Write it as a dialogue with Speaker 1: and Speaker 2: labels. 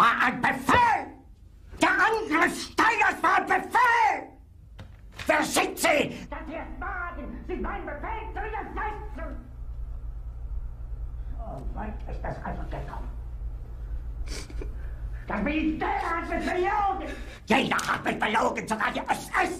Speaker 1: War ein Befehl! Der Angriff Steiners war ein Befehl! Wer sind Sie? Dass Sie es wagen, sich meinen Befehl zu widersetzen! So weit ist das also gekommen. Das Militär hat mich belogen! Jeder hat mich belogen, sogar die SS!